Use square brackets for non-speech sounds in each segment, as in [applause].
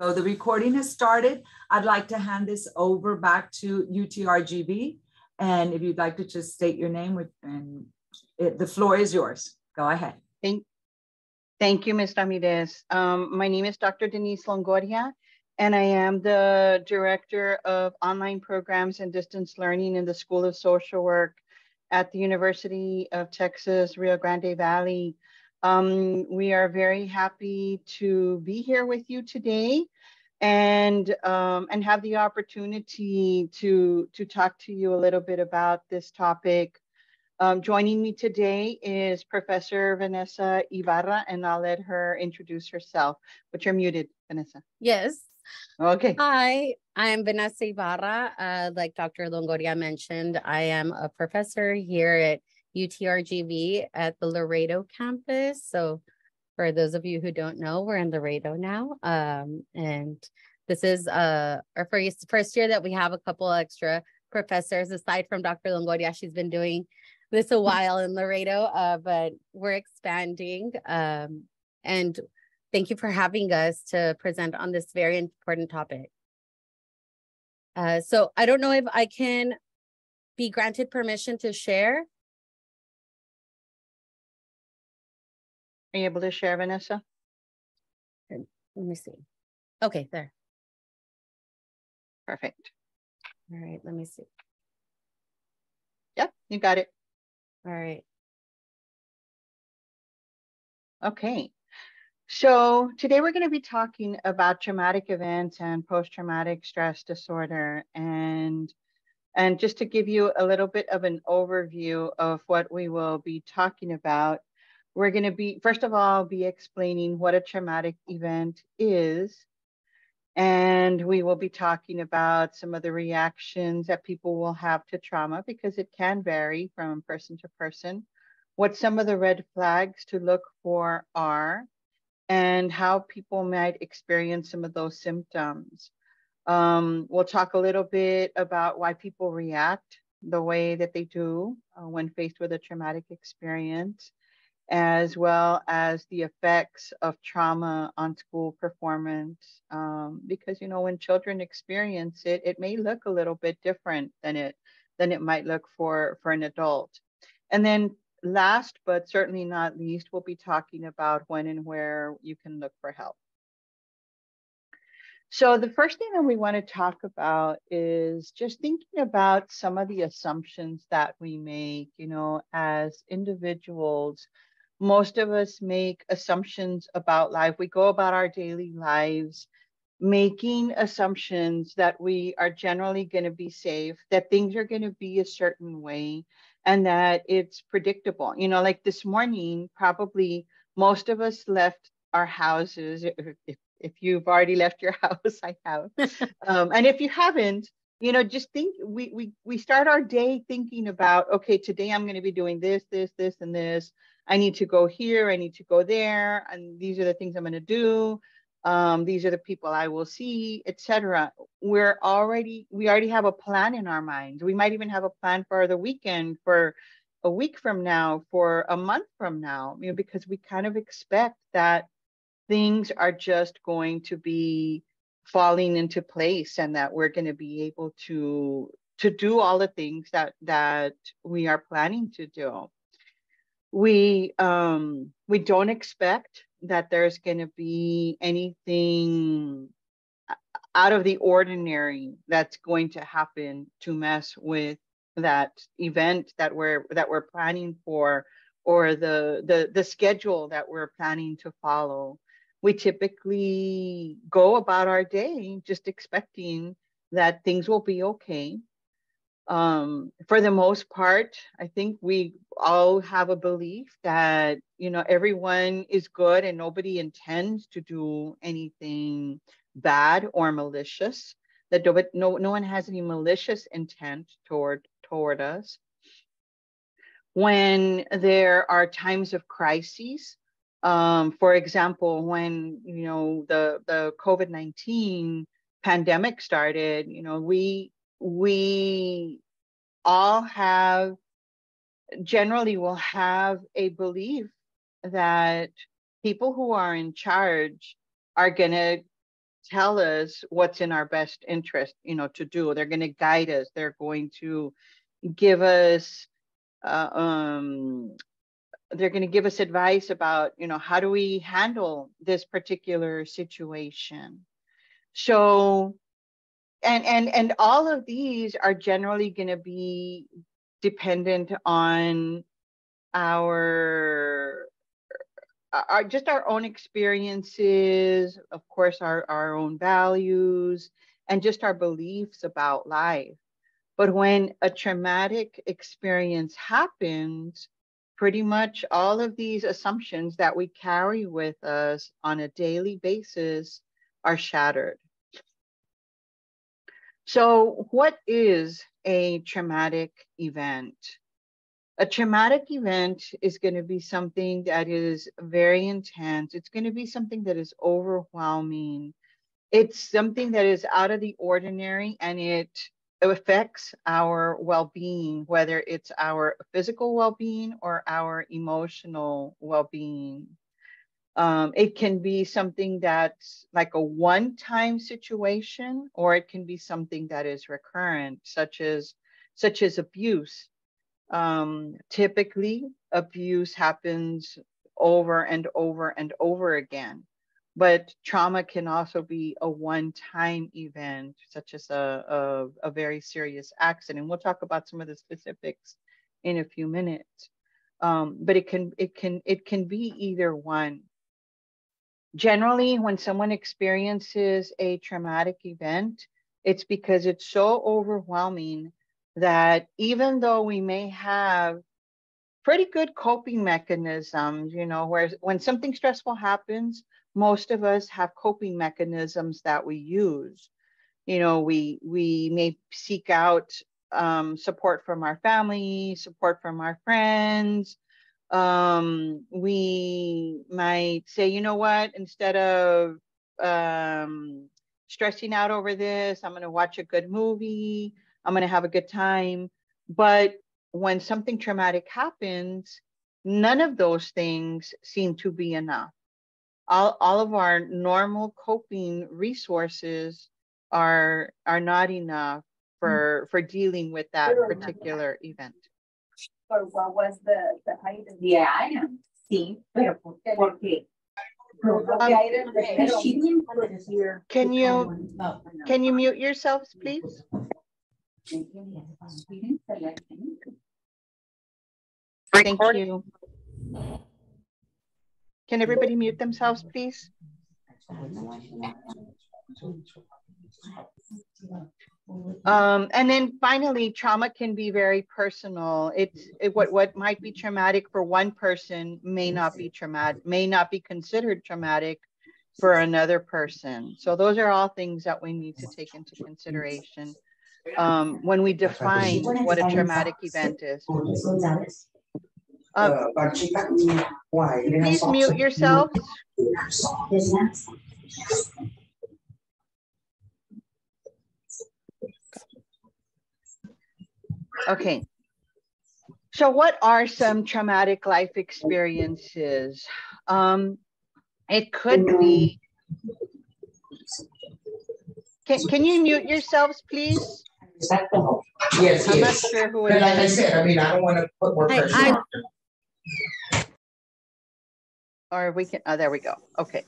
So the recording has started. I'd like to hand this over back to UTRGV. And if you'd like to just state your name and it, the floor is yours. Go ahead. Thank, thank you, Ms. Ramirez. Um, my name is Dr. Denise Longoria, and I am the Director of Online Programs and Distance Learning in the School of Social Work at the University of Texas, Rio Grande Valley. Um, we are very happy to be here with you today and um, and have the opportunity to to talk to you a little bit about this topic. Um, joining me today is Professor Vanessa Ibarra, and I'll let her introduce herself. But you're muted, Vanessa. Yes. Okay. Hi, I'm Vanessa Ibarra. Uh, like Dr. Longoria mentioned, I am a professor here at UTRGV at the Laredo campus. So for those of you who don't know, we're in Laredo now. Um, and this is uh, our first, first year that we have a couple extra professors aside from Dr. Longoria. She's been doing this a while in Laredo, uh, but we're expanding. Um, and thank you for having us to present on this very important topic. Uh, so I don't know if I can be granted permission to share. Are you able to share, Vanessa? Let me see. Okay, there. Perfect. All right, let me see. Yep, you got it. All right. Okay. So today we're going to be talking about traumatic events and post-traumatic stress disorder and and just to give you a little bit of an overview of what we will be talking about, we're going to be, first of all, be explaining what a traumatic event is. And we will be talking about some of the reactions that people will have to trauma because it can vary from person to person. What some of the red flags to look for are, and how people might experience some of those symptoms. Um, we'll talk a little bit about why people react the way that they do uh, when faced with a traumatic experience as well as the effects of trauma on school performance. Um, because you know, when children experience it, it may look a little bit different than it than it might look for for an adult. And then last but certainly not least, we'll be talking about when and where you can look for help. So the first thing that we want to talk about is just thinking about some of the assumptions that we make, you know, as individuals most of us make assumptions about life. We go about our daily lives making assumptions that we are generally going to be safe, that things are going to be a certain way, and that it's predictable. You know, like this morning, probably most of us left our houses. If, if you've already left your [laughs] house, I have. um, and if you haven't, you know, just think we we we start our day thinking about, okay, today I'm going to be doing this, this, this, and this. I need to go here, I need to go there, and these are the things I'm going to do. Um, these are the people I will see, etc. We're already we already have a plan in our minds. We might even have a plan for the weekend, for a week from now, for a month from now, you know, because we kind of expect that things are just going to be falling into place and that we're going to be able to to do all the things that that we are planning to do we um, we don't expect that there's going to be anything out of the ordinary that's going to happen to mess with that event that we're that we're planning for or the the the schedule that we're planning to follow. We typically go about our day just expecting that things will be okay um, for the most part, I think we all have a belief that you know everyone is good and nobody intends to do anything bad or malicious. That no no one has any malicious intent toward toward us. When there are times of crises, um, for example, when you know the the COVID nineteen pandemic started, you know we we all have generally will have a belief that people who are in charge are going to tell us what's in our best interest, you know, to do. They're going to guide us. They're going to give us, uh, um, they're going to give us advice about, you know, how do we handle this particular situation. So, and and and all of these are generally going to be dependent on our uh, our just our own experiences, of course, our, our own values, and just our beliefs about life. But when a traumatic experience happens, pretty much all of these assumptions that we carry with us on a daily basis are shattered. So, what is a traumatic event? a traumatic event is going to be something that is very intense. It's going to be something that is overwhelming. It's something that is out of the ordinary and it affects our well being, whether it's our physical well being or our emotional well being. Um, it can be something that's like a one time situation, or it can be something that is recurrent, such as such as abuse um, typically, abuse happens over and over and over again. But trauma can also be a one time event, such as a, a, a very serious accident. We'll talk about some of the specifics in a few minutes. Um, but it can it can it can be either one. Generally, when someone experiences a traumatic event, it's because it's so overwhelming that even though we may have pretty good coping mechanisms, you know, where when something stressful happens, most of us have coping mechanisms that we use. You know, we we may seek out um, support from our family, support from our friends. Um, we might say, you know what, instead of um, stressing out over this, I'm going to watch a good movie. I'm going to have a good time. But when something traumatic happens, none of those things seem to be enough. All, all of our normal coping resources are are not enough for for dealing with that particular event. Or what was the the item? Yeah, I am. Sí, pero ¿por qué? Can you can you mute yourselves, please? Thank you. Can everybody mute themselves, please? Um, and then finally, trauma can be very personal. It's it, what what might be traumatic for one person may not be traumatic, may not be considered traumatic for another person. So those are all things that we need to take into consideration um, when we define what a traumatic event is. Um, please mute yourself. Okay. So what are some traumatic life experiences? Um, it could be, can, can you mute yourselves, please? Exacto. Yes, I'm yes. not sure who But like I said, I mean, I don't want to put more pressure I- on Or we can, oh, there we go. Okay.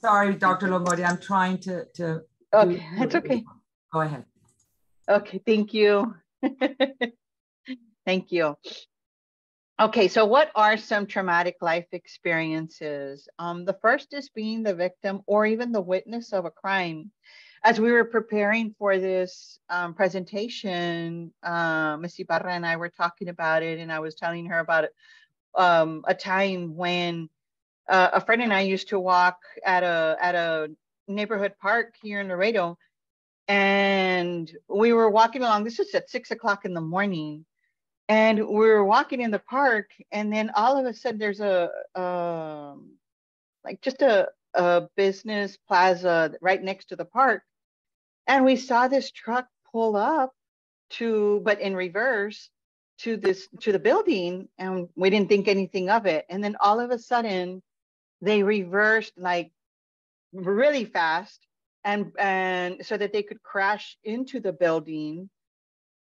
Sorry, Dr. Longoria, I'm trying to, to. Okay, that's okay. Go ahead. Okay, thank you. [laughs] Thank you. Okay, so what are some traumatic life experiences? Um, the first is being the victim or even the witness of a crime as we were preparing for this um, presentation, uh, Miss Ibarra and I were talking about it, and I was telling her about um, a time when uh, a friend and I used to walk at a at a neighborhood park here in Laredo, and we were walking along. This was at six o'clock in the morning, and we were walking in the park, and then all of a sudden there's a um, like just a a business plaza right next to the park and we saw this truck pull up to, but in reverse to this, to the building. And we didn't think anything of it. And then all of a sudden they reversed like really fast and and so that they could crash into the building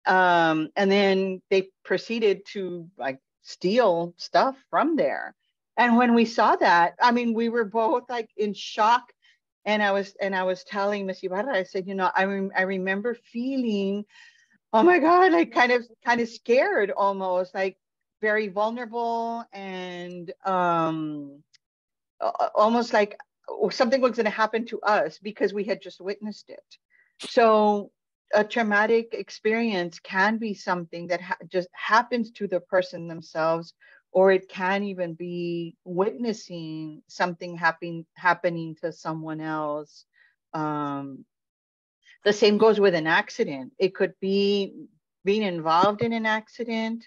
um, and then they proceeded to like steal stuff from there. And when we saw that i mean we were both like in shock. And i was and i was telling miss ibarra i said you know i, I remember feeling oh my god like kind of kind of scared almost like very vulnerable and um almost like something was going to happen to us because we had just witnessed it. So a traumatic experience can be something that ha- just happens to the person themselves or it can even be witnessing something happen, happening to someone else. Um, the same goes with an accident. It could be being involved in an accident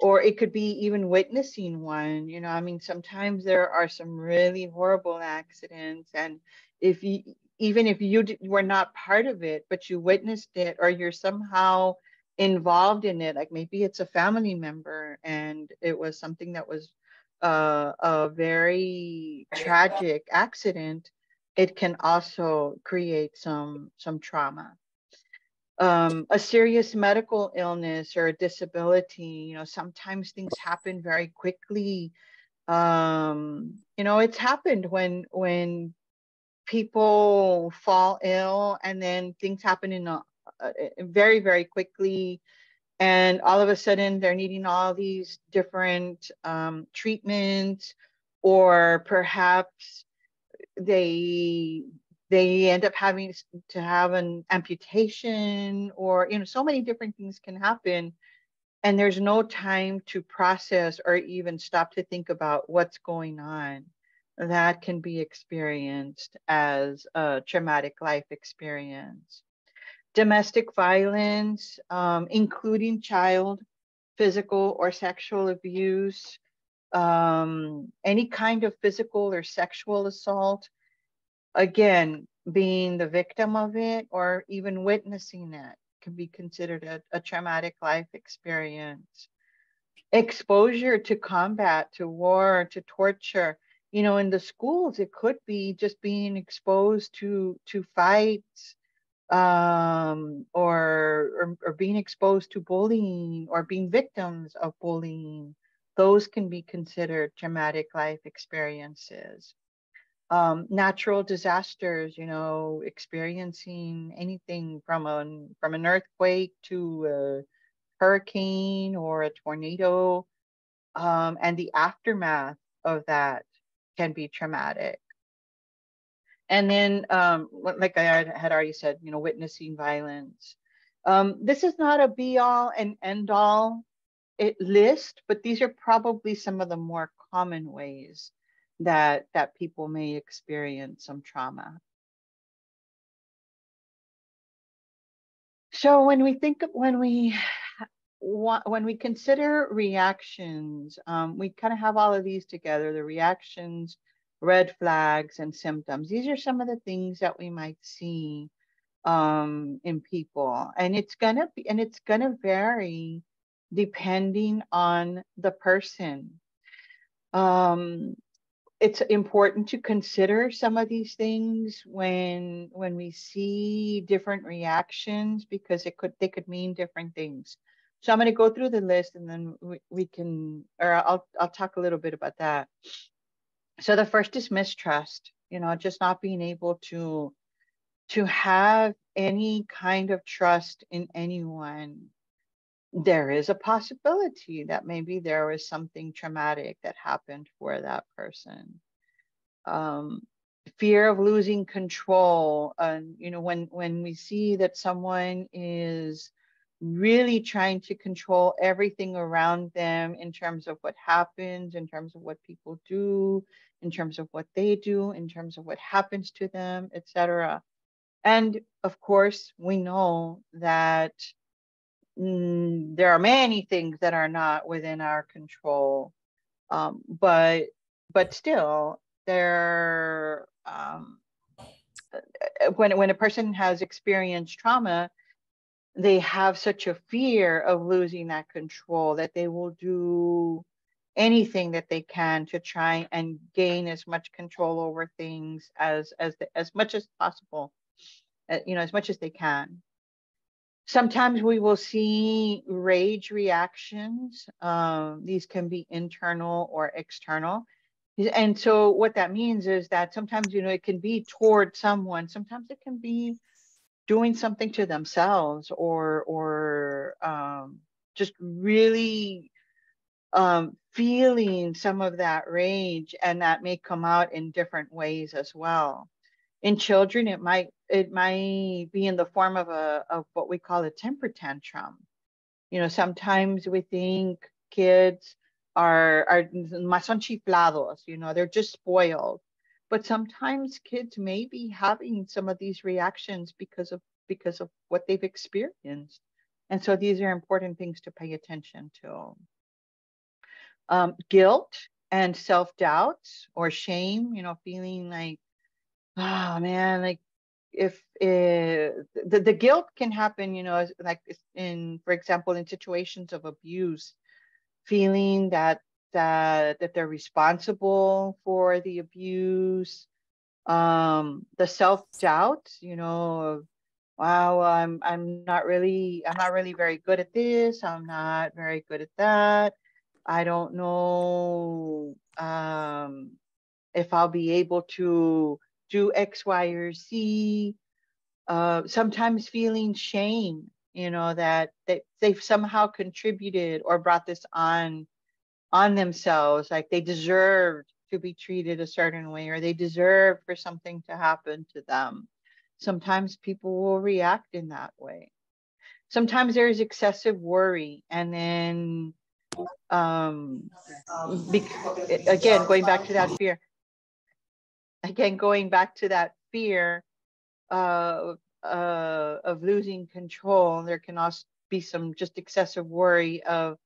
or it could be even witnessing one you know i mean sometimes there are some really horrible accidents and if you even if you were not part of it but you witnessed it or you're somehow involved in it like maybe it's a family member and it was something that was uh, a very tragic accident it can also create some some trauma um, a serious medical illness or a disability you know sometimes things happen very quickly. Um, you know it's happened when when people fall ill and then things happen in a, a very very quickly and all of a sudden they're needing all these different um, treatments or perhaps they they end up having to have an amputation or you know so many different things can happen. And there's no time to process or even stop to think about what's going on. That can be experienced as a traumatic life experience. Domestic violence um, including child physical or sexual abuse um, any kind of physical or sexual assault again, being the victim of it or even witnessing it can be considered a, a traumatic life experience. Exposure to combat, to war, to torture. You know, in the schools, it could be just being exposed to to fights, um, or, or, or being exposed to bullying or being victims of bullying. Those can be considered traumatic life experiences um, natural disasters, you know, experiencing anything from an from an earthquake to a hurricane or a tornado, um, and the aftermath of that can be traumatic. And then, um, like I had already said, you know, witnessing violence. Um, this is not a be all and end all it list, but these are probably some of the more common ways that that people may experience some trauma. So when we think of when we when we consider reactions, um, we kind of have all of these together: the reactions, red flags, and symptoms. These are some of the things that we might see um, in people, and it's gonna be and it's gonna vary depending on the person. Um, it's important to consider some of these things when when we see different reactions because it could they could mean different things. So i'm going to go through the list and then we, we can or i'll i'll talk a little bit about that. So the first is mistrust you know just not being able to to have any kind of trust in anyone there is a possibility that maybe there was something traumatic that happened for that person. Um, fear of losing control. And, you know, when, when we see that someone is really trying to control everything around them in terms of what happens, in terms of what people do, in terms of what they do, in terms of what happens to them, etc. And of course, we know that mm, there are many things that are not within our control um, but but still there um, uh, when when a person has experienced trauma they have such a fear of losing that control that they will do anything that they can to try and gain as much control over things as as as much as possible uh, you know, as much as they can. Sometimes we will see rage reactions. Um, these can be internal or external. And so what that means is that sometimes, you know, it can be toward someone. Sometimes it can be doing something to themselves or, or um, just really um, feeling some of that rage and that may come out in different ways as well in children it might it might be in the form of a of what we call a temper tantrum. You know sometimes we think kids are are más chiflados you know they're just spoiled. But sometimes kids may be having some of these reactions because of because of what they've experienced. And so these are important things to pay attention to. Um, guilt and self-doubt or shame you know feeling like oh man, like if uh, the, the guilt can happen, you know, like in, for example, in situations of abuse, feeling that that that they're responsible for the abuse, um, the self doubt, you know, wow, I'm I'm not really I'm not really very good at this. I'm not very good at that. I don't know um, if I'll be able to do X, Y, or Z. Uh, sometimes feeling shame, you know, that, that they've somehow contributed or brought this on on themselves, like they deserved to be treated a certain way or they deserve for something to happen to them. Sometimes people will react in that way. Sometimes there is excessive worry and then um, again, going back to that fear, again, going back to that fear uh, uh, of losing control, there can also be some just excessive worry of,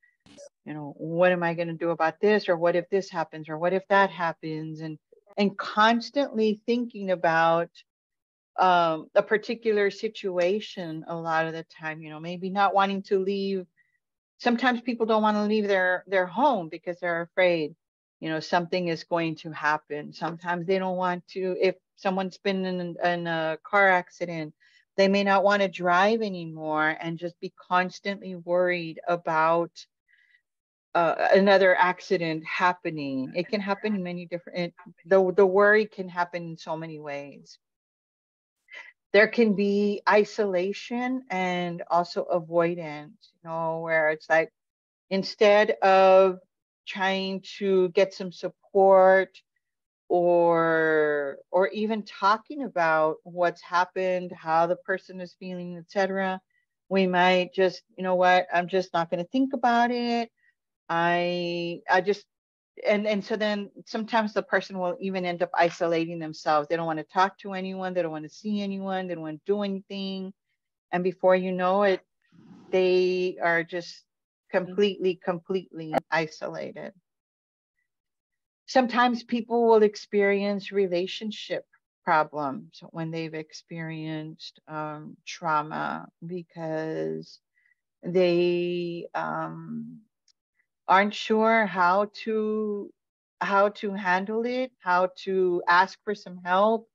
you know, what am I going to do about this, or what if this happens, or what if that happens, and and constantly thinking about um, a particular situation. A lot of the time, you know, maybe not wanting to leave. Sometimes people don't want to leave their their home because they're afraid you know something is going to happen. Sometimes they don't want to if someone's been in, in a car accident they may not want to drive anymore and just be constantly worried about uh, another accident happening. It can happen in many different the, the worry can happen in so many ways. There can be isolation and also avoidance you know where it's like instead of trying to get some support or or even talking about what's happened how the person is feeling etc we might just you know what i'm just not going to think about it. I i just and and so then sometimes the person will even end up isolating themselves. They don't want to talk to anyone they don't want to see anyone they don't want to do anything. And before you know it they are just completely, completely isolated. Sometimes people will experience relationship problems when they've experienced um, trauma because they um, aren't sure how to how to handle it, how to ask for some help.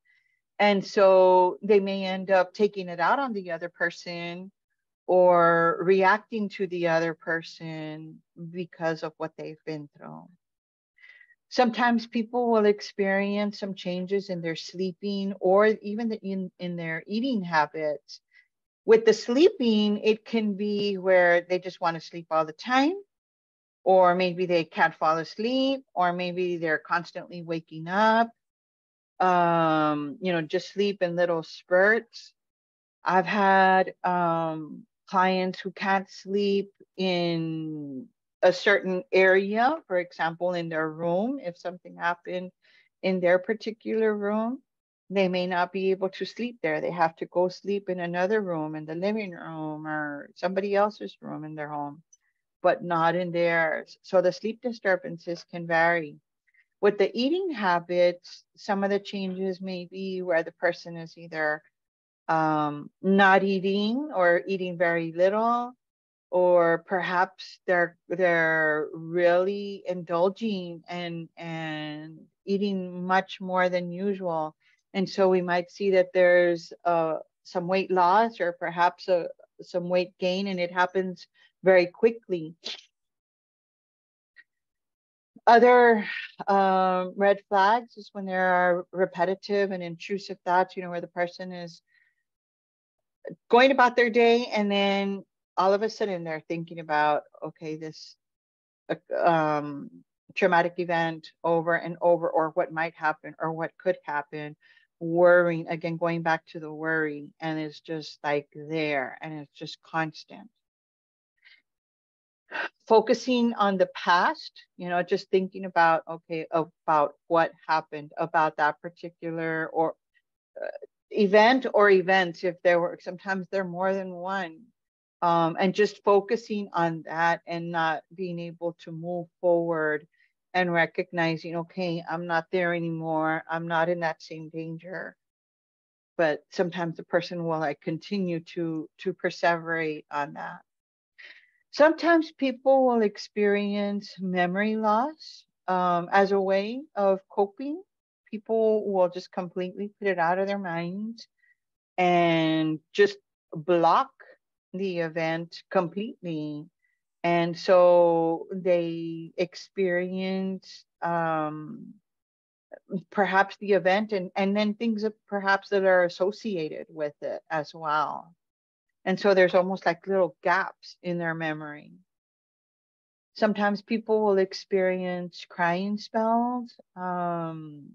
And so they may end up taking it out on the other person or reacting to the other person because of what they've been through. Sometimes people will experience some changes in their sleeping or even in, in their eating habits. With the sleeping, it can be where they just want to sleep all the time, or maybe they can't fall asleep, or maybe they're constantly waking up. Um, you know, just sleep in little spurts. I've had um, clients who can't sleep in a certain area, for example, in their room, if something happened in their particular room, they may not be able to sleep there. They have to go sleep in another room, in the living room or somebody else's room in their home, but not in theirs. So the sleep disturbances can vary. With the eating habits, some of the changes may be where the person is either um, not eating or eating very little, or perhaps they're they're really indulging and and eating much more than usual. And so we might see that there's a, some weight loss or perhaps a, some weight gain and it happens very quickly. Other um, red flags is when there are repetitive and intrusive thoughts, you know, where the person is going about their day and then all of a sudden they're thinking about, okay, this uh, um, traumatic event over and over, or what might happen, or what could happen, worrying, again, going back to the worry, and it's just like there and it's just constant. Focusing on the past, you know, just thinking about, okay, about what happened about that particular or uh, event or events, if there were, sometimes there are more than one. Um, and just focusing on that and not being able to move forward and recognizing, okay, I'm not there anymore. I'm not in that same danger. But sometimes the person will like continue to to perseverate on that. Sometimes people will experience memory loss um, as a way of coping. People will just completely put it out of their minds and just block the event completely and so they experience um, perhaps the event and, and then things that perhaps that are associated with it as well. And so there's almost like little gaps in their memory. Sometimes people will experience crying spells um,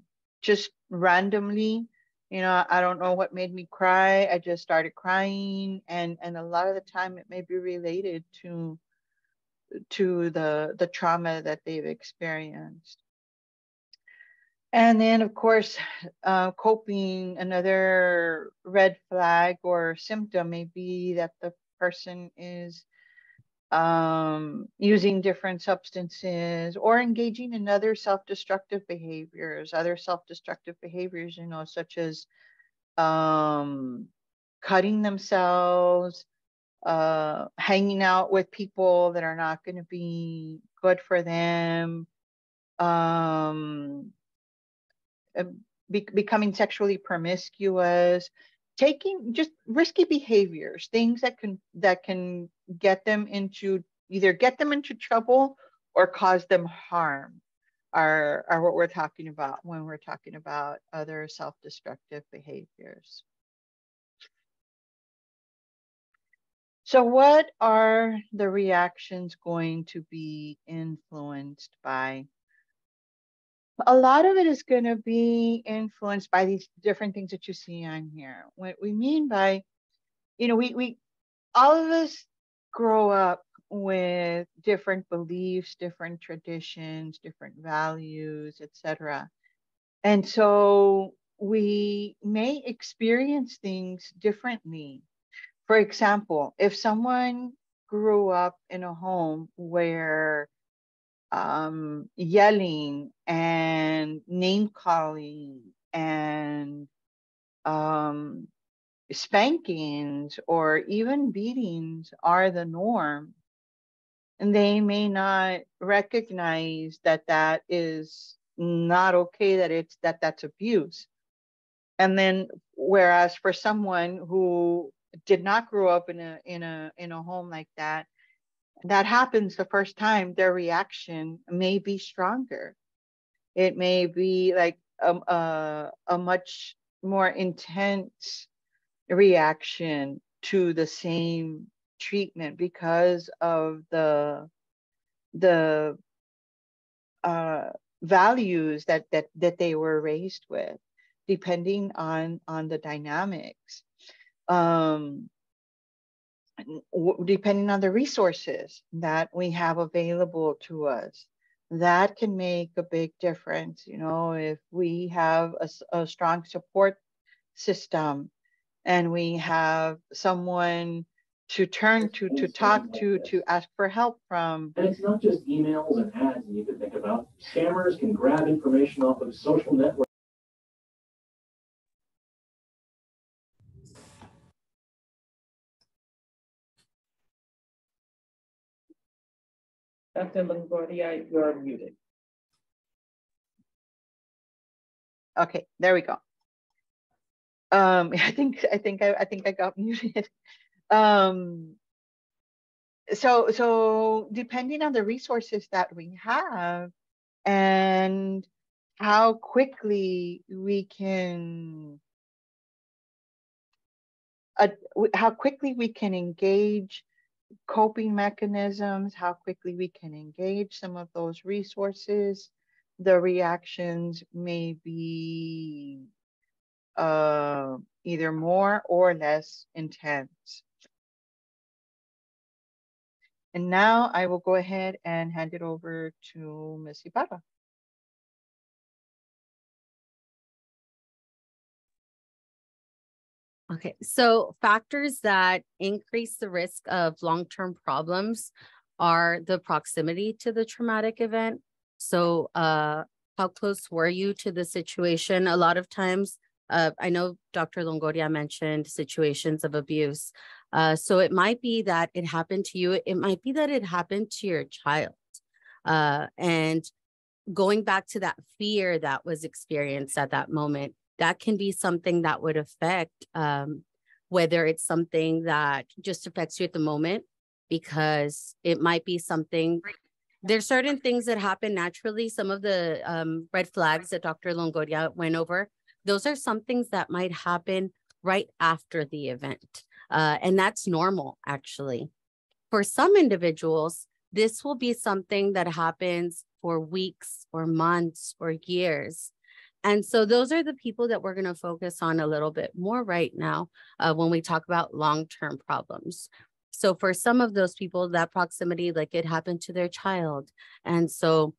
just randomly. You know, I don't know what made me cry. I just started crying. And, and a lot of the time it may be related to to the, the trauma that they've experienced. And then, of course, uh, coping, another red flag or symptom may be that the person is um, using different substances or engaging in other self-destructive behaviors, other self-destructive behaviors, you know, such as um, cutting themselves, uh, hanging out with people that are not going to be good for them, um, uh, be- becoming sexually promiscuous, taking just risky behaviors, things that can that can get them into either get them into trouble or cause them harm are, are what we're talking about when we're talking about other self-destructive behaviors. So, what are the reactions going to be influenced by? A lot of it is going to be influenced by these different things that you see on here. What we mean by, you know, we, we all of us grow up with different beliefs, different traditions, different values, etc. And so we may experience things differently for example, if someone grew up in a home where um, yelling and name calling and um, spankings or even beatings are the norm, and they may not recognize that that is not okay that it's that that's abuse. And then whereas for someone who did not grow up in a in a in a home like that that happens the first time their reaction may be stronger. It may be like a, a, a much more intense reaction to the same treatment because of the the uh, values that that that they were raised with depending on on the dynamics. Um, depending on the resources that we have available to us that can make a big difference you know if we have a, a strong support system and we have someone to turn to to talk to to ask for help from and it's not just emails and ads you need to think about scammers can grab information off of social networks Dr. Longoria, you're muted. Okay, there we go. Um, [laughs] I think I think I, I think I got [laughs] muted. Um, so so depending on the resources that we have and how quickly we can uh, how quickly we can engage coping mechanisms, how quickly we can engage some of those resources, the reactions may be uh, either more or less intense. And now I will go ahead and hand it over to Ms. Ibarra. Okay, so factors that increase the risk of long-term problems are the proximity to the traumatic event. So uh, how close were you to the situation? A lot of times, uh, I know Dr. Longoria mentioned situations of abuse. Uh, so it might be that it happened to you. It might be that it happened to your child. Uh, and going back to that fear that was experienced at that moment, that can be something that would affect um, whether it's something that just affects you at the moment because it might be something there's certain things that happen naturally some of the um, red flags that dr longoria went over those are some things that might happen right after the event uh, and that's normal actually for some individuals this will be something that happens for weeks or months or years and so those are the people that we're going to focus on a little bit more right now uh, when we talk about long-term problems. So for some of those people, that proximity, like it happened to their child. And so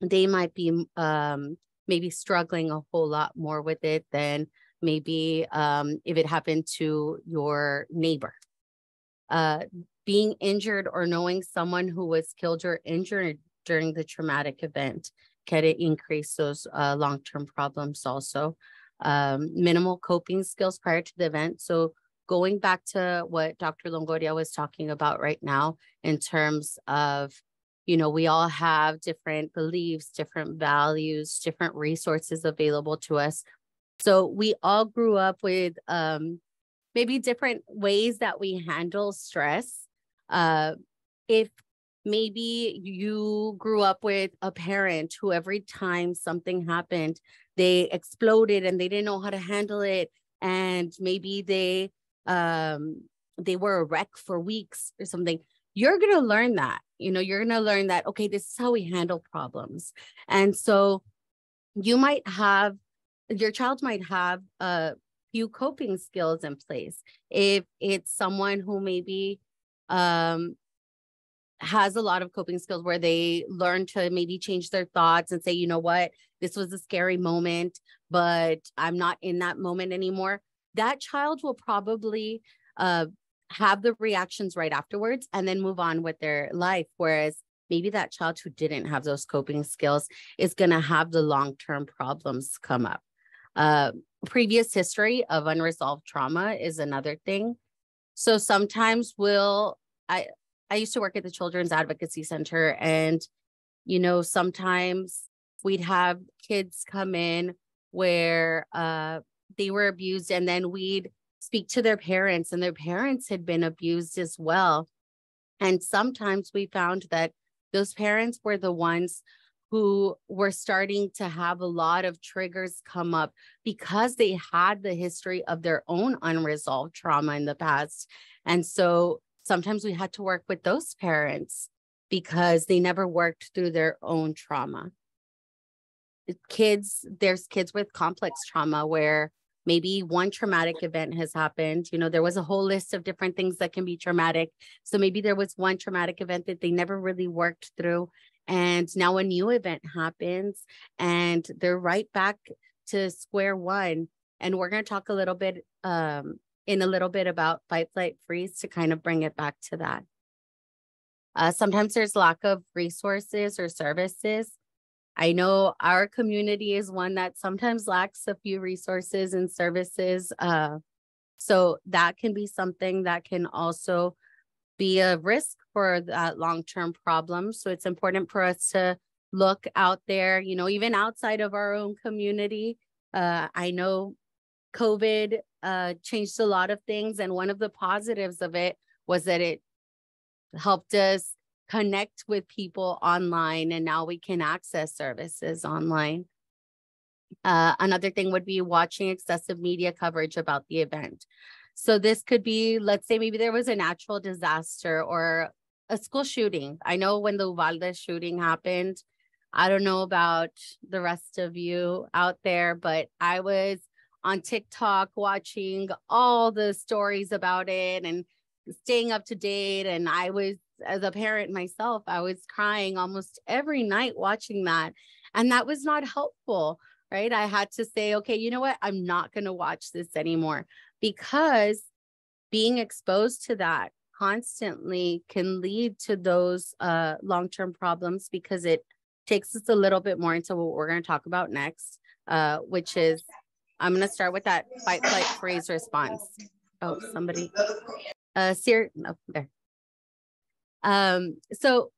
they might be um, maybe struggling a whole lot more with it than maybe um, if it happened to your neighbor. Uh, being injured or knowing someone who was killed or injured during the traumatic event can it increase those uh, long-term problems also? Um, minimal coping skills prior to the event. So going back to what Dr. Longoria was talking about right now in terms of, you know, we all have different beliefs, different values, different resources available to us. So we all grew up with um, maybe different ways that we handle stress. Uh, if maybe you grew up with a parent who every time something happened they exploded and they didn't know how to handle it and maybe they um they were a wreck for weeks or something you're going to learn that you know you're going to learn that okay this is how we handle problems and so you might have your child might have a few coping skills in place if it's someone who maybe um has a lot of coping skills where they learn to maybe change their thoughts and say, you know what, this was a scary moment, but I'm not in that moment anymore. That child will probably uh, have the reactions right afterwards and then move on with their life. Whereas maybe that child who didn't have those coping skills is going to have the long term problems come up. Uh, previous history of unresolved trauma is another thing. So sometimes we'll, I, I used to work at the Children's Advocacy Center, and you know, sometimes we'd have kids come in where uh, they were abused, and then we'd speak to their parents, and their parents had been abused as well. And sometimes we found that those parents were the ones who were starting to have a lot of triggers come up because they had the history of their own unresolved trauma in the past. And so sometimes we had to work with those parents because they never worked through their own trauma. Kids, there's kids with complex trauma where maybe one traumatic event has happened. You know, there was a whole list of different things that can be traumatic. So maybe there was one traumatic event that they never really worked through. And now a new event happens and they're right back to square one. And we're going to talk a little bit um, in a little bit about fight, flight, freeze to kind of bring it back to that. Uh, sometimes there's lack of resources or services. I know our community is one that sometimes lacks a few resources and services. Uh, so that can be something that can also be a risk for that long-term problem. So it's important for us to look out there, you know, even outside of our own community. Uh, I know COVID uh, changed a lot of things. And one of the positives of it was that it helped us connect with people online and now we can access services online. Uh, another thing would be watching excessive media coverage about the event. So this could be, let's say maybe there was a natural disaster or a school shooting. I know when the Uvalde shooting happened, I don't know about the rest of you out there, but I was on TikTok watching all the stories about it and staying up to date. And I was, as a parent myself, I was crying almost every night watching that. And that was not helpful, right? I had to say, okay, you know what? I'm not going to watch this anymore because being exposed to that constantly can lead to those uh, long term problems because it takes us a little bit more into what we're going to talk about next, uh, which is I'm going to start with that fight, flight, freeze response. Oh, somebody. Uh, Sir, no, there. Um, so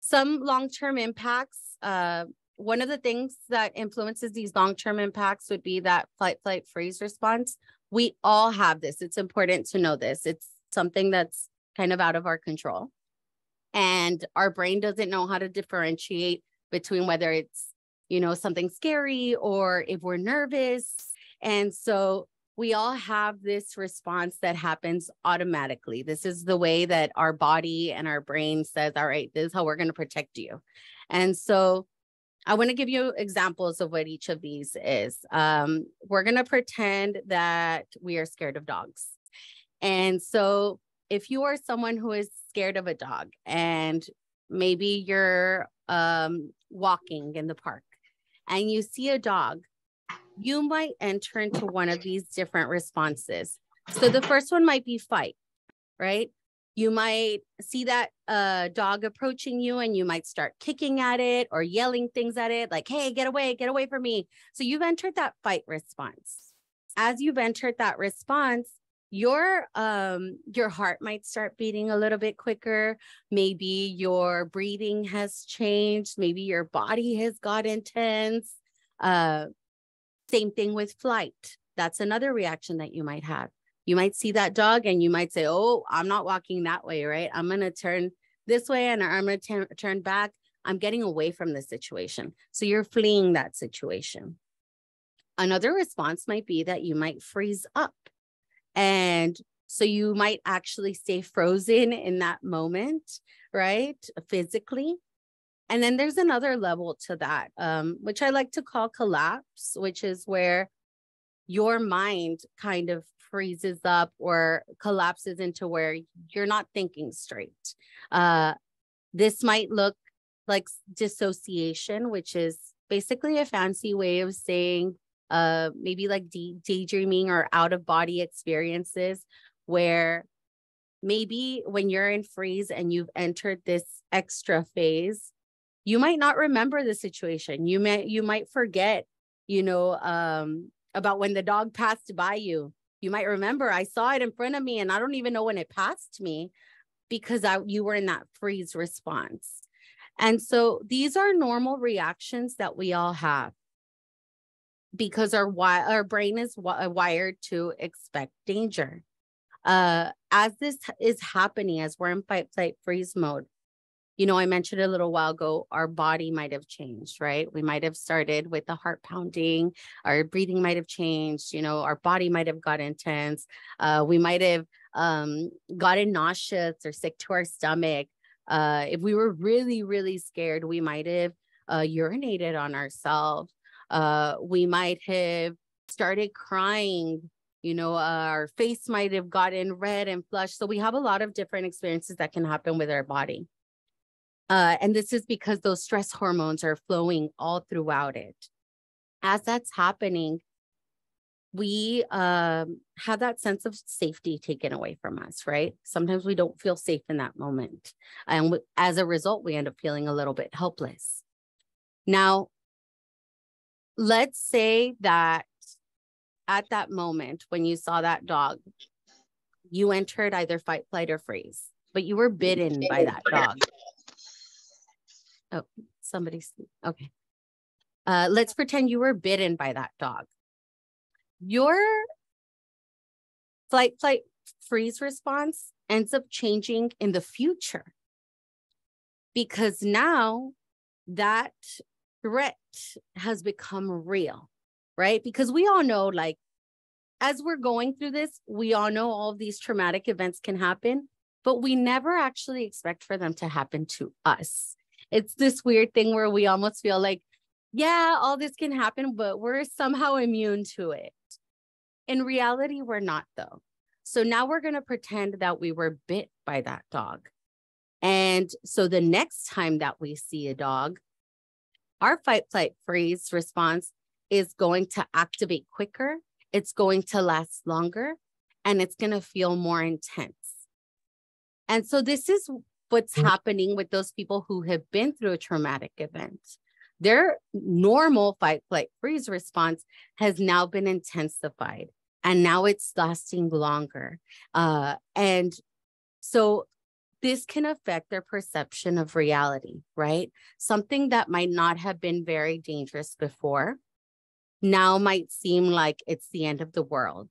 some long-term impacts. Uh, one of the things that influences these long-term impacts would be that fight, flight, freeze response. We all have this. It's important to know this. It's something that's kind of out of our control. And our brain doesn't know how to differentiate between whether it's you know, something scary or if we're nervous. And so we all have this response that happens automatically. This is the way that our body and our brain says, all right, this is how we're going to protect you. And so I want to give you examples of what each of these is. Um, we're going to pretend that we are scared of dogs. And so if you are someone who is scared of a dog and maybe you're um, walking in the park and you see a dog, you might enter into one of these different responses. So the first one might be fight, right? You might see that uh, dog approaching you and you might start kicking at it or yelling things at it like, hey, get away, get away from me. So you've entered that fight response. As you've entered that response, your um your heart might start beating a little bit quicker maybe your breathing has changed maybe your body has got intense uh same thing with flight. That's another reaction that you might have. You might see that dog and you might say oh i'm not walking that way right? I'm going to turn this way and i'm going to turn back. I'm getting away from the situation. So you're fleeing that situation. Another response might be that you might freeze up. And so you might actually stay frozen in that moment, right? Physically. And then there's another level to that, um, which I like to call collapse, which is where your mind kind of freezes up or collapses into where you're not thinking straight. Uh, this might look like dissociation, which is basically a fancy way of saying uh, maybe like day- daydreaming or out of body experiences where maybe when you're in freeze and you've entered this extra phase you might not remember the situation. You may you might forget you know um about when the dog passed by you. You might remember i saw it in front of me and i don't even know when it passed me because I, you were in that freeze response. And so these are normal reactions that we all have because our our brain is wired to expect danger. Uh, as this is happening, as we're in fight, flight, freeze mode, you know, I mentioned a little while ago, our body might have changed, right? We might have started with the heart pounding, our breathing might have changed, you know, our body might have got intense. Uh, we might have um, gotten nauseous or sick to our stomach. Uh, if we were really, really scared, we might have uh, urinated on ourselves. Uh, we might have started crying you know, uh, our face might have gotten red and flushed. So we have a lot of different experiences that can happen with our body. Uh, and this is because those stress hormones are flowing all throughout it. As that's happening, we um, have that sense of safety taken away from us, right? Sometimes we don't feel safe in that moment. And as a result, we end up feeling a little bit helpless. Now, let's say that at that moment when you saw that dog, you entered either fight, flight, or freeze, but you were bitten by that dog. Oh, somebody's okay. Uh, let's pretend you were bitten by that dog. your flight flight freeze response ends up changing in the future because now that threat has become real, right? Because we all know, like, as we're going through this, we all know all these traumatic events can happen, but we never actually expect for them to happen to us. It's this weird thing where we almost feel like, yeah, all this can happen, but we're somehow immune to it. In reality, we're not, though. So now we're going to pretend that we were bit by that dog. And so the next time that we see a dog, our fight, flight, freeze response is going to activate quicker, it's going to last longer, and it's going to feel more intense. And so this is what's mm-hmm. happening with those people who have been through a traumatic event. Their normal fight, flight, freeze response has now been intensified and now it's lasting longer. Uh, and so this can affect their perception of reality, right? Something that might not have been very dangerous before now might seem like it's the end of the world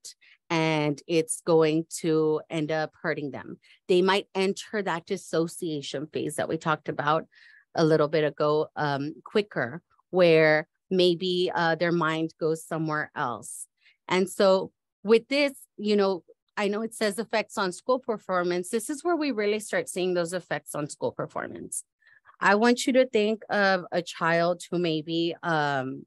and it's going to end up hurting them. They might enter that dissociation phase that we talked about a little bit ago um, quicker, where maybe uh, their mind goes somewhere else. And so, with this, you know, I know it says effects on school performance. This is where we really start seeing those effects on school performance. I want you to think of a child who maybe um,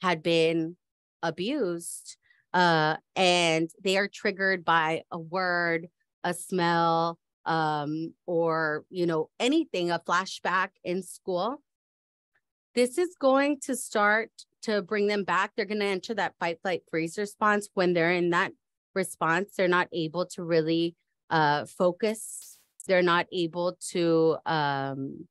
had been abused uh, and they are triggered by a word, a smell, um, or you know anything, a flashback in school. This is going to start to bring them back. They're going to enter that fight, flight, freeze response when they're in that response. They're not able to really uh, focus. They're not able to. Um,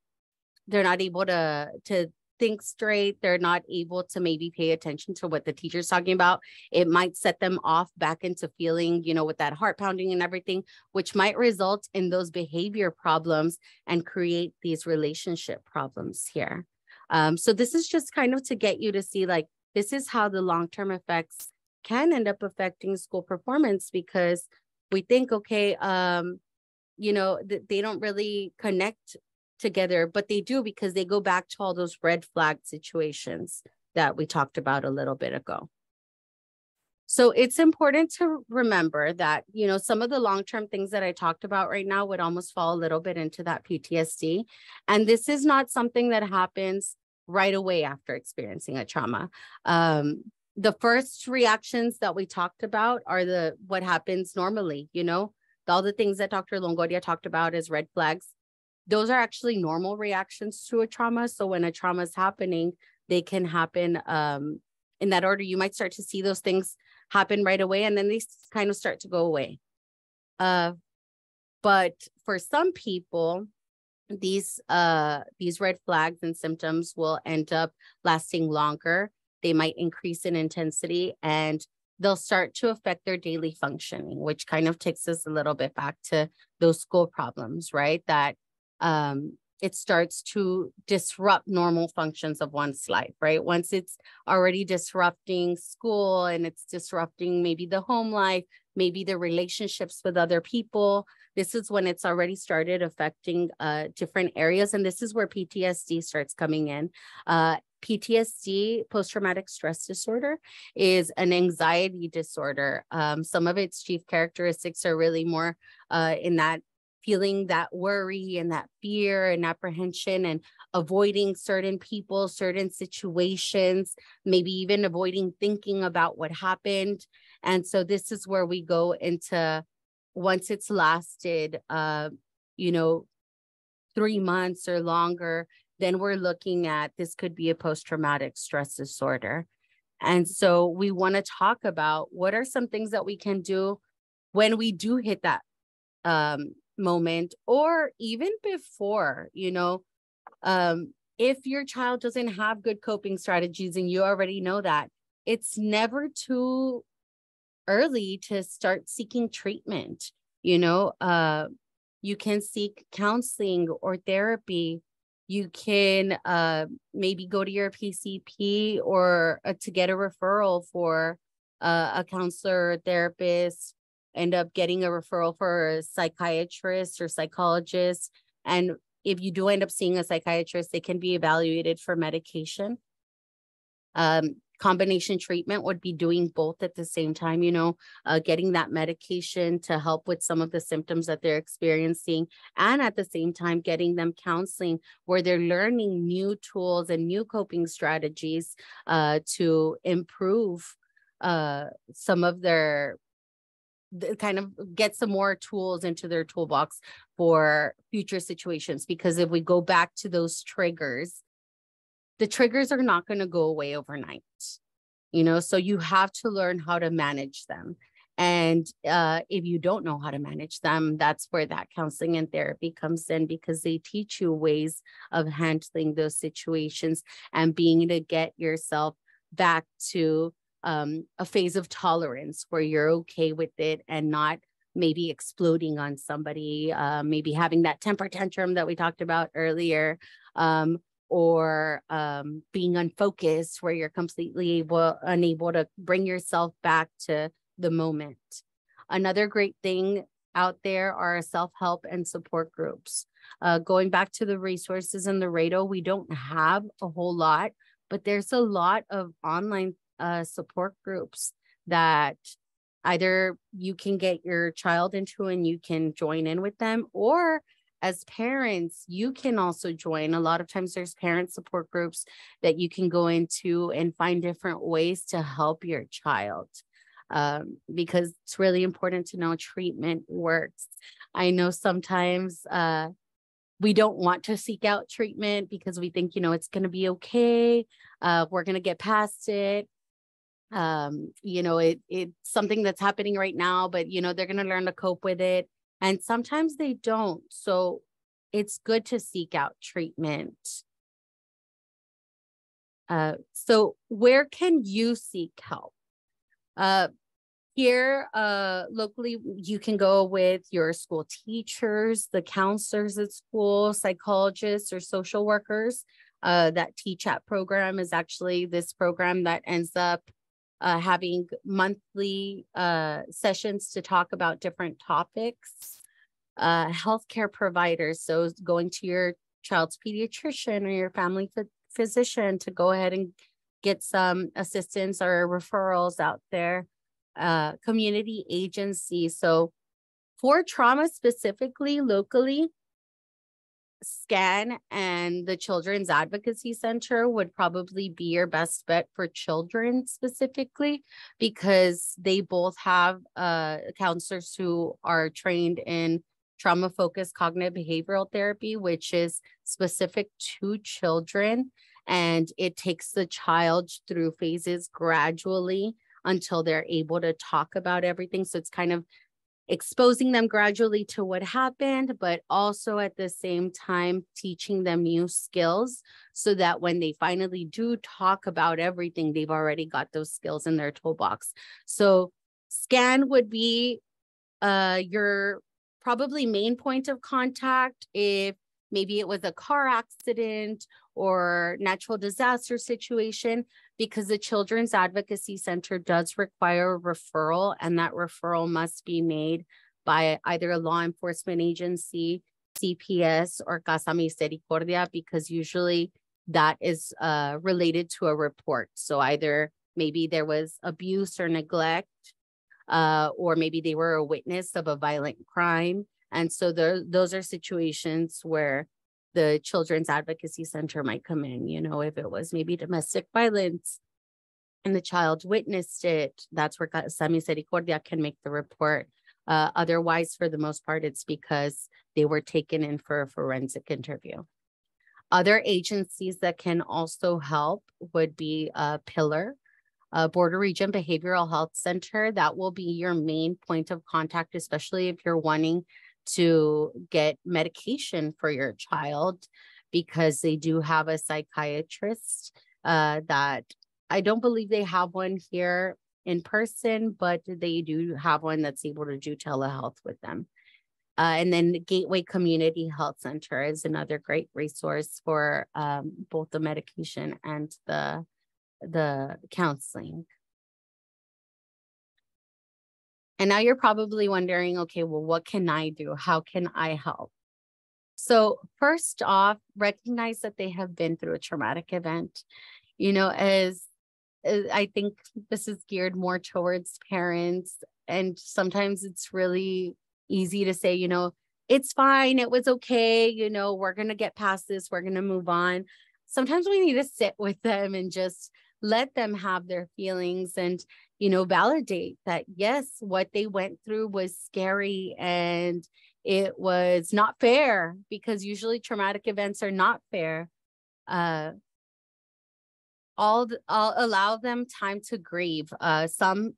they're not able to to think straight. They're not able to maybe pay attention to what the teacher's talking about. It might set them off back into feeling, you know, with that heart pounding and everything, which might result in those behavior problems and create these relationship problems here. Um, so this is just kind of to get you to see like this is how the long term effects can end up affecting school performance because we think, okay, um, you know, th- they don't really connect together, but they do because they go back to all those red flag situations that we talked about a little bit ago. So it's important to remember that, you know, some of the long term things that I talked about right now would almost fall a little bit into that PTSD. And this is not something that happens right away after experiencing a trauma. Um, the first reactions that we talked about are the what happens normally, you know, all the things that Dr. Longoria talked about as red flags. Those are actually normal reactions to a trauma. So when a trauma is happening, they can happen um, in that order. You might start to see those things happen right away, and then they kind of start to go away. Uh, but for some people, these uh, these red flags and symptoms will end up lasting longer they might increase in intensity and they'll start to affect their daily functioning, which kind of takes us a little bit back to those school problems, right? That um, it starts to disrupt normal functions of one's life, right? Once it's already disrupting school and it's disrupting maybe the home life, maybe the relationships with other people, this is when it's already started affecting uh, different areas. And this is where PTSD starts coming in. Uh, PTSD, post traumatic stress disorder, is an anxiety disorder. Um, some of its chief characteristics are really more uh, in that feeling that worry and that fear and apprehension and avoiding certain people, certain situations, maybe even avoiding thinking about what happened. And so this is where we go into once it's lasted, uh, you know, three months or longer, then we're looking at this could be a post traumatic stress disorder. And so we want to talk about what are some things that we can do when we do hit that um, moment or even before, you know, um, if your child doesn't have good coping strategies and you already know that, it's never too early to start seeking treatment. You know, uh, you can seek counseling or therapy. You can uh, maybe go to your PCP or uh, to get a referral for uh, a counselor or therapist, end up getting a referral for a psychiatrist or psychologist. And if you do end up seeing a psychiatrist, they can be evaluated for medication. Um, combination treatment would be doing both at the same time, you know, uh, getting that medication to help with some of the symptoms that they're experiencing, and at the same time, getting them counseling where they're learning new tools and new coping strategies uh, to improve uh, some of their kind of get some more tools into their toolbox for future situations because if we go back to those triggers the triggers are not going to go away overnight you know? So you have to learn how to manage them. And uh, if you don't know how to manage them that's where that counseling and therapy comes in because they teach you ways of handling those situations and being to get yourself back to um, a phase of tolerance where you're okay with it and not maybe exploding on somebody, uh, maybe having that temper tantrum that we talked about earlier, um, or um, being unfocused where you're completely able, unable to bring yourself back to the moment. Another great thing out there are self-help and support groups. Uh, going back to the resources in the Laredo, we don't have a whole lot, but there's a lot of online uh, support groups that either you can get your child into and you can join in with them or as parents you can also join. A lot of times there's parent support groups that you can go into and find different ways to help your child um, because it's really important to know treatment works. I know sometimes uh, we don't want to seek out treatment because we think you know it's going to be okay uh, we're going to get past it um you know it it's something that's happening right now but you know they're going to learn to cope with it. And sometimes they don't. So it's good to seek out treatment. Uh so where can you seek help? Uh here uh locally you can go with your school teachers the counselors at school psychologists or social workers uh, that TCHATT program is actually this program that ends up uh, having monthly uh, sessions to talk about different topics. Uh, healthcare providers, so going to your child's pediatrician or your family physician to go ahead and get some assistance or referrals out there. Uh, community agencies. So for trauma specifically, locally, SCAN and the Children's Advocacy Center would probably be your best bet for children specifically because they both have uh, counselors who are trained in trauma focused cognitive behavioral therapy, which is specific to children. And it takes the child through phases gradually until they're able to talk about everything. So it's kind of exposing them gradually to what happened, but also at the same time teaching them new skills so that when they finally do talk about everything, they've already got those skills in their toolbox. So scan would be uh, your probably main point of contact if maybe it was a car accident or natural disaster situation because the Children's Advocacy Center does require a referral, and that referral must be made by either a law enforcement agency, CPS, or Casa Misericordia, because usually that is uh, related to a report. So either maybe there was abuse or neglect, uh, or maybe they were a witness of a violent crime. And so those are situations where the Children's Advocacy Center might come in, you know, if it was maybe domestic violence and the child witnessed it, that's where Casa Misericordia can make the report. Uh, otherwise, for the most part, it's because they were taken in for a forensic interview. Other agencies that can also help would be uh, Pillar, uh, Border Region Behavioral Health Center. That will be your main point of contact, especially if you're wanting to get medication for your child because they do have a psychiatrist uh, that I don't believe they have one here in person, but they do have one that's able to do telehealth with them. Uh, and then the Gateway Community Health Center is another great resource for um, both the medication and the the counseling. And now you're probably wondering, okay, well, what can I do? How can I help? So, first off, recognize that they have been through a traumatic event. You know, as, as I think this is geared more towards parents, and sometimes it's really easy to say, you know, it's fine, it was okay, you know, we're going to get past this, we're going to move on. Sometimes we need to sit with them and just let them have their feelings and you know validate that yes what they went through was scary and it was not fair because usually traumatic events are not fair. Uh, all I'll allow them time to grieve. Uh, some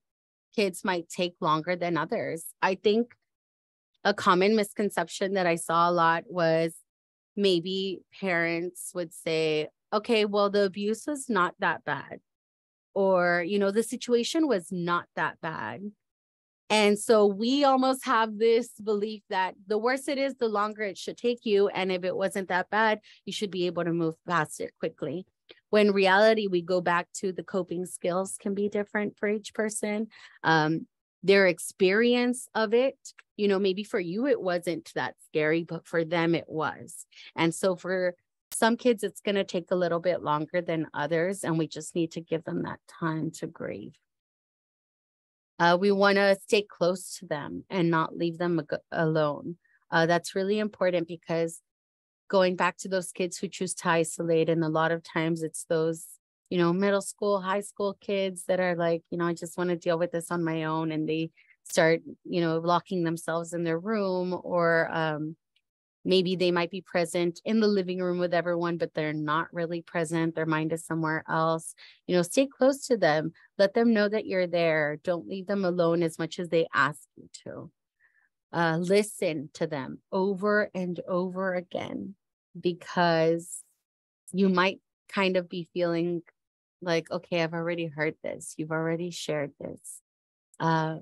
kids might take longer than others. I think a common misconception that I saw a lot was maybe parents would say, okay, well, the abuse was not that bad. Or, you know, the situation was not that bad. And so we almost have this belief that the worse it is, the longer it should take you. And if it wasn't that bad, you should be able to move past it quickly. When reality, we go back to the coping skills can be different for each person. Um, their experience of it, you know, maybe for you it wasn't that scary, but for them it was. And so for some kids, it's going to take a little bit longer than others. And we just need to give them that time to grieve. Uh, we want to stay close to them and not leave them alone. Uh, that's really important because going back to those kids who choose to isolate, and a lot of times it's those, you know, middle school, high school kids that are like, you know, I just want to deal with this on my own. And they start, you know, locking themselves in their room or, um, maybe they might be present in the living room with everyone but they're not really present. Their mind is somewhere else. You know stay close to them. Let them know that you're there. Don't leave them alone as much as they ask you to. Uh, listen to them over and over again because you might kind of be feeling like okay i've already heard this. You've already shared this. Uh,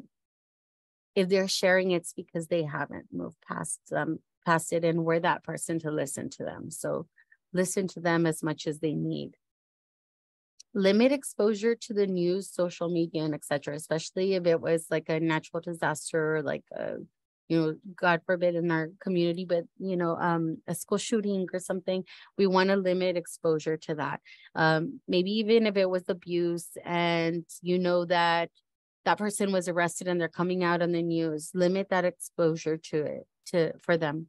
if they're sharing it's because they haven't moved past them past it and we're that person to listen to them. So listen to them as much as they need. Limit exposure to the news, social media, and etc. Especially if it was like a natural disaster, like a, you know, God forbid in our community, but you know, um, a school shooting or something. We want to limit exposure to that. Um, maybe even if it was abuse, and you know that that person was arrested and they're coming out on the news, limit that exposure to it to for them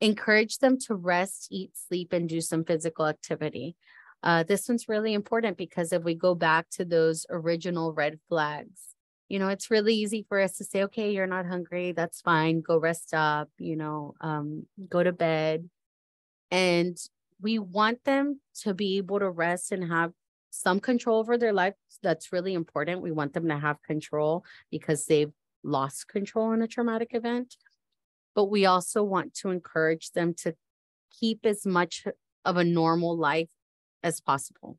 encourage them to rest, eat, sleep, and do some physical activity. Uh, this one's really important because if we go back to those original red flags, you know, it's really easy for us to say, okay, you're not hungry. That's fine. Go rest up, you know, um, go to bed. And we want them to be able to rest and have some control over their life. That's really important. We want them to have control because they've lost control in a traumatic event but we also want to encourage them to keep as much of a normal life as possible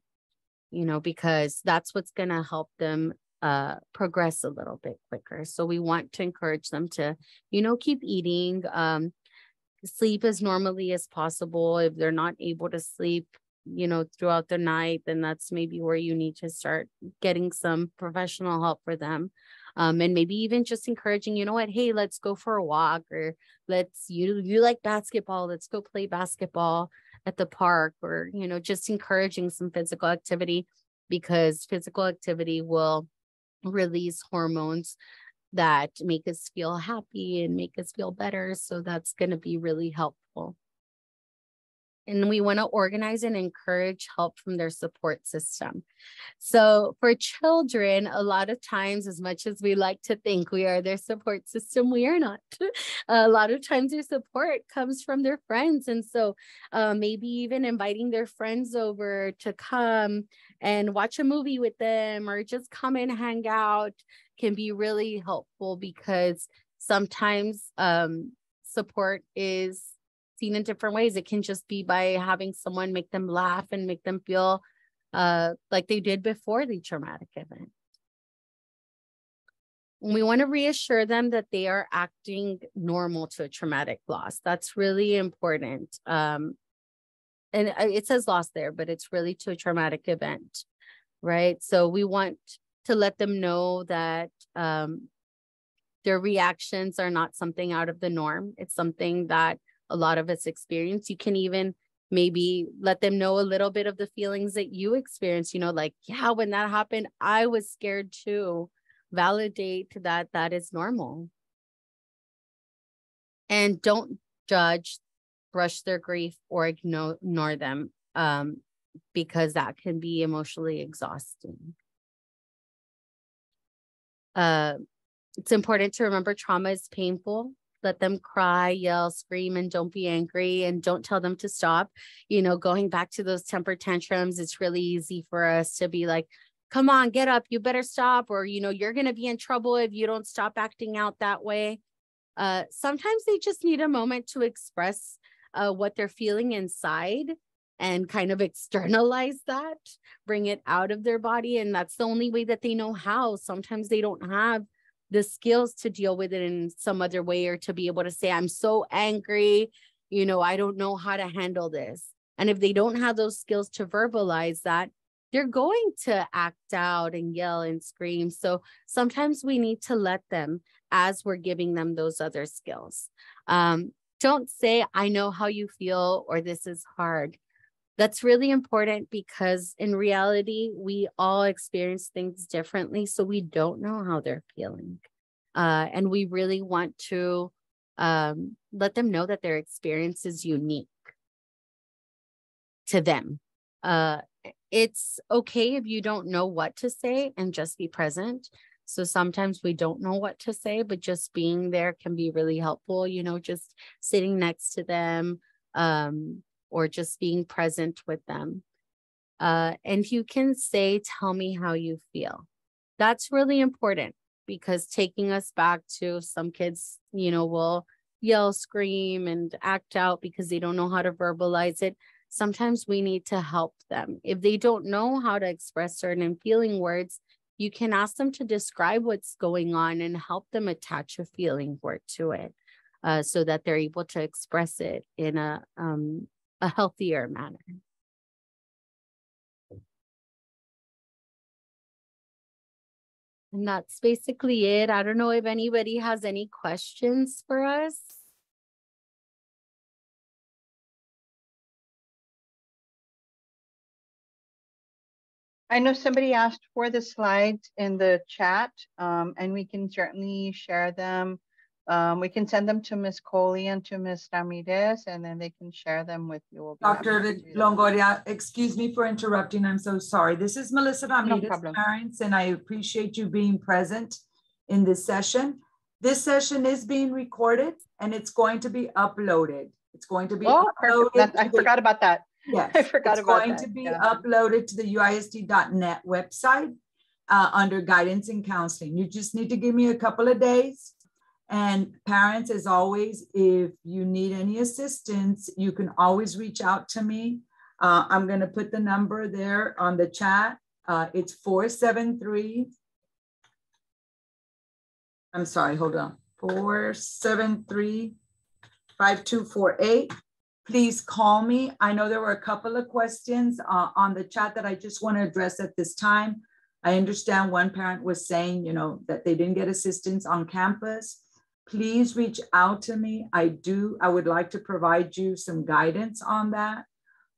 you know because that's what's going to help them uh progress a little bit quicker. So we want to encourage them to you know keep eating um sleep as normally as possible. If they're not able to sleep you know throughout the night then that's maybe where you need to start getting some professional help for them um, and maybe even just encouraging you know what? Hey let's go for a walk or let's you you like basketball let's go play basketball at the park or you know just encouraging some physical activity because physical activity will release hormones that make us feel happy and make us feel better so that's going to be really helpful and we want to organize and encourage help from their support system. So, for children, a lot of times, as much as we like to think we are their support system, we are not. [laughs] a lot of times, their support comes from their friends. And so, uh, maybe even inviting their friends over to come and watch a movie with them or just come and hang out can be really helpful because sometimes um, support is seen in different ways. It can just be by having someone make them laugh and make them feel uh, like they did before the traumatic event. We want to reassure them that they are acting normal to a traumatic loss. That's really important. Um, and it says loss there, but it's really to a traumatic event, right? So we want to let them know that um, their reactions are not something out of the norm. It's something that a lot of us experience. You can even maybe let them know a little bit of the feelings that you experience, you know, like, yeah, when that happened, I was scared too. Validate that that is normal. And don't judge, brush their grief, or ignore, them um, because that can be emotionally exhausting. Uh, it's important to remember trauma is painful. Let them cry, yell, scream, and don't be angry and don't tell them to stop. You know, going back to those temper tantrums, it's really easy for us to be like, come on, get up, you better stop, or, you know, you're going to be in trouble if you don't stop acting out that way. Uh, sometimes they just need a moment to express uh, what they're feeling inside and kind of [laughs] externalize that, bring it out of their body. And that's the only way that they know how. Sometimes they don't have the skills to deal with it in some other way or to be able to say, I'm so angry, you know, I don't know how to handle this. And if they don't have those skills to verbalize that, they're going to act out and yell and scream. So sometimes we need to let them as we're giving them those other skills. Um, don't say, I know how you feel or this is hard. That's really important because in reality, we all experience things differently. So we don't know how they're feeling. Uh, and we really want to um, let them know that their experience is unique to them. Uh, it's okay if you don't know what to say and just be present. So sometimes we don't know what to say, but just being there can be really helpful, you know, just sitting next to them, um, or just being present with them. Uh, and you can say, Tell me how you feel. That's really important because taking us back to some kids, you know, will yell, scream, and act out because they don't know how to verbalize it. Sometimes we need to help them. If they don't know how to express certain feeling words, you can ask them to describe what's going on and help them attach a feeling word to it uh, so that they're able to express it in a um, a healthier manner. And that's basically it. I don't know if anybody has any questions for us. I know somebody asked for the slides in the chat, um, and we can certainly share them um, we can send them to Ms. Coley and to Ms. Ramirez, and then they can share them with you. We'll Dr. Longoria, excuse me for interrupting. I'm so sorry. This is Melissa Ramirez, no parents, and I appreciate you being present in this session. This session is being recorded and it's going to be uploaded. It's going to be oh, uploaded. I forgot about that. Yes, [laughs] I forgot it's about going that. to be yeah. uploaded to the UISD.net website uh, under guidance and counseling. You just need to give me a couple of days and parents, as always, if you need any assistance, you can always reach out to me. Uh, I'm going to put the number there on the chat. Uh, it's 473. I'm sorry, hold on. 473 5248. Please call me. I know there were a couple of questions uh, on the chat that I just want to address at this time. I understand one parent was saying, you know, that they didn't get assistance on campus please reach out to me. I do, I would like to provide you some guidance on that.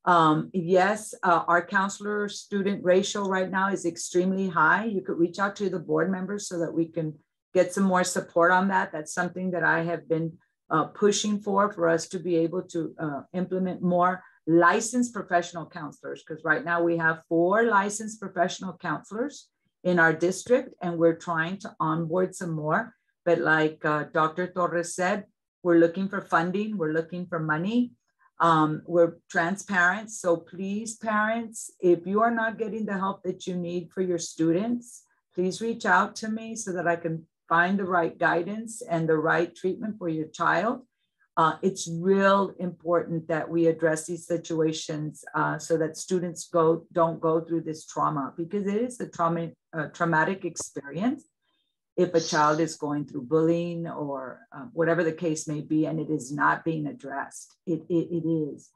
Um, yes, uh, our counselor student ratio right now is extremely high. You could reach out to the board members so that we can get some more support on that. That's something that I have been uh, pushing for, for us to be able to uh, implement more licensed professional counselors. Because right now we have four licensed professional counselors in our district, and we're trying to onboard some more. But like uh, Dr. Torres said, we're looking for funding, we're looking for money. Um, we're transparent. So please, parents, if you are not getting the help that you need for your students, please reach out to me so that I can find the right guidance and the right treatment for your child. Uh, it's real important that we address these situations uh, so that students go don't go through this trauma because it is a trauma, a traumatic experience if a child is going through bullying or uh, whatever the case may be, and it is not being addressed. It, it, it is.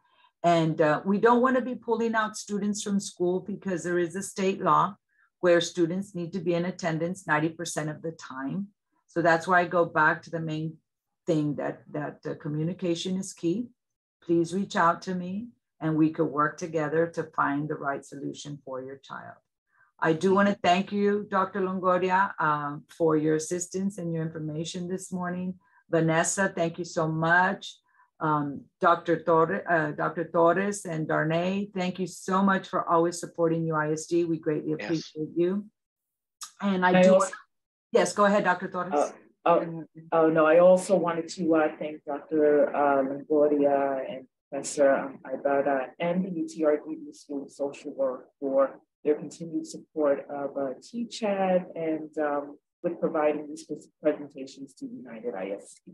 And uh, we don't want to be pulling out students from school because there is a state law where students need to be in attendance 90% of the time. So that's why I go back to the main thing that, that uh, communication is key. Please reach out to me and we could work together to find the right solution for your child. I do want to thank you, Dr. Longoria, um, for your assistance and your information this morning. Vanessa, thank you so much. Um, Dr. Torres, uh, Dr. Torres and Darnay, thank you so much for always supporting UISD. We greatly appreciate yes. you. And I, I do, also, yes, go ahead, Dr. Torres. Uh, oh, oh, no, I also wanted to uh, thank Dr. Uh, Longoria and Professor Ibarra and the UTRGV School of Social Work for their continued support of uh, TCHATT and um, with providing these presentations to United ISD.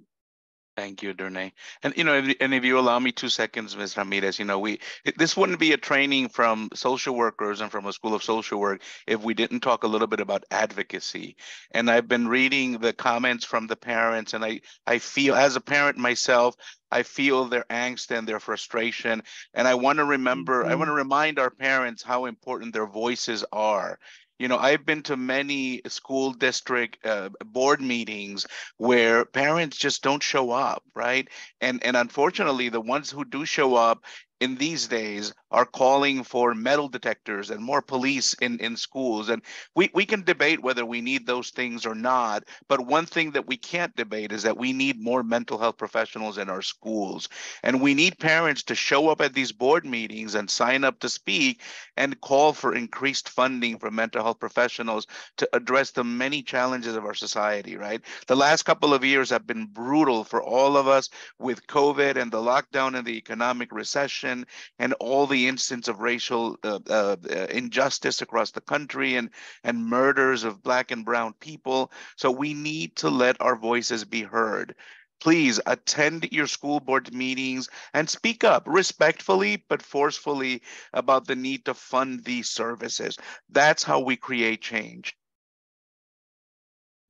Thank you, Darnay. And you know, if, and if you allow me two seconds, Ms. Ramirez, you know, we this wouldn't be a training from social workers and from a school of social work if we didn't talk a little bit about advocacy. And I've been reading the comments from the parents, and I I feel as a parent myself, I feel their angst and their frustration. And I want to remember, mm-hmm. I want to remind our parents how important their voices are you know i've been to many school district uh, board meetings where parents just don't show up right? And and unfortunately the ones who do show up in these days are calling for metal detectors and more police in, in schools. And we, we can debate whether we need those things or not. But one thing that we can't debate is that we need more mental health professionals in our schools. And we need parents to show up at these board meetings and sign up to speak and call for increased funding for mental health professionals to address the many challenges of our society, right? The last couple of years have been brutal for all of us with COVID and the lockdown and the economic recession and all the instance of racial uh, uh, uh, injustice across the country and, and murders of Black and Brown people. So we need to let our voices be heard. Please attend your school board meetings and speak up respectfully but forcefully about the need to fund these services. That's how we create change.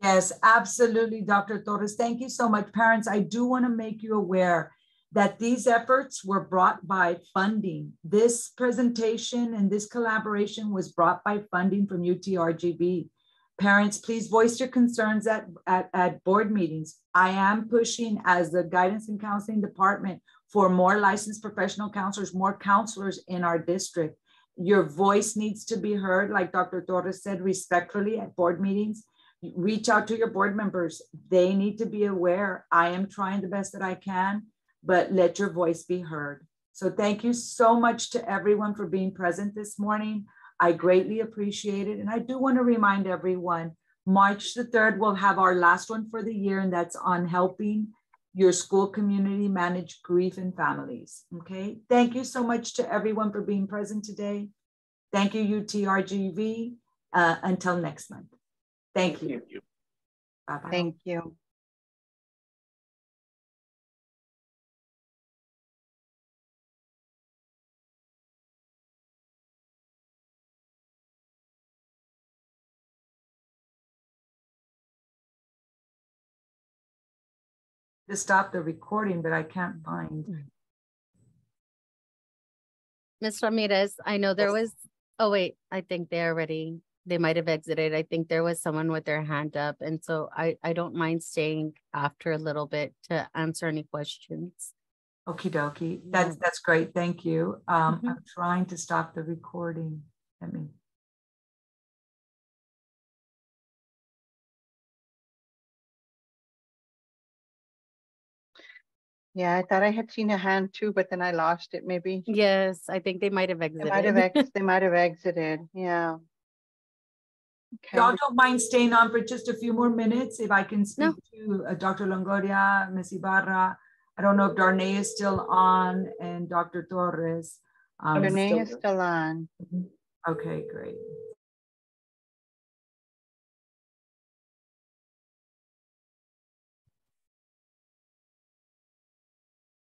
Yes, absolutely, Dr. Torres. Thank you so much. Parents, I do want to make you aware that these efforts were brought by funding. This presentation and this collaboration was brought by funding from UTRGV. Parents, please voice your concerns at, at, at board meetings. I am pushing as the guidance and counseling department for more licensed professional counselors, more counselors in our district. Your voice needs to be heard, like Dr. Torres said, respectfully at board meetings. Reach out to your board members. They need to be aware. I am trying the best that I can but let your voice be heard. So thank you so much to everyone for being present this morning. I greatly appreciate it. And I do want to remind everyone, March the 3rd, we'll have our last one for the year, and that's on helping your school community manage grief and families. Okay. Thank you so much to everyone for being present today. Thank you, UTRGV. Uh, until next month. Thank you. Thank you. Bye-bye. Thank you. To stop the recording, but I can't find. Ms. Ramirez, I know there was, oh wait, I think they already, they might have exited. I think there was someone with their hand up. And so I, I don't mind staying after a little bit to answer any questions. Okie dokie. That's, that's great. Thank you. Um, mm -hmm. I'm trying to stop the recording. Let me. Yeah, I thought I had seen a hand too, but then I lost it maybe. Yes, I think they might have exited. They might have, ex [laughs] they might have exited. Yeah. Okay. Y'all don't mind staying on for just a few more minutes if I can speak no. to uh, Dr. Longoria, Ms. Ibarra. I don't know if Darnay is still on and Dr. Torres. Um, Darnay is still on. Okay, great.